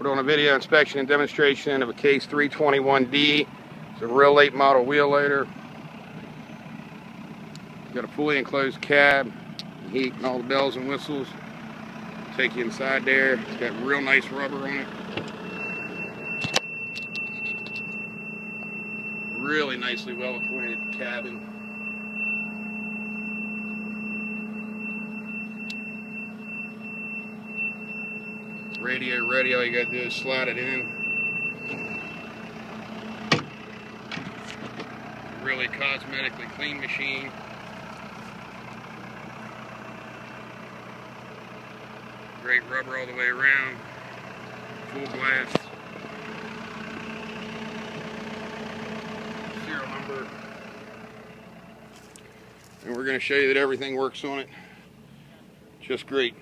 We're doing a video inspection and demonstration of a Case 321D. It's a real late model wheel loader. Got a fully enclosed cab, heat and all the bells and whistles. Take you inside there. It's got real nice rubber on it. Really nicely well appointed cabin. Radio ready, all you gotta do is slide it in. Really cosmetically clean machine. Great rubber all the way around. Full glass. Serial number. And we're going to show you that everything works on it just great.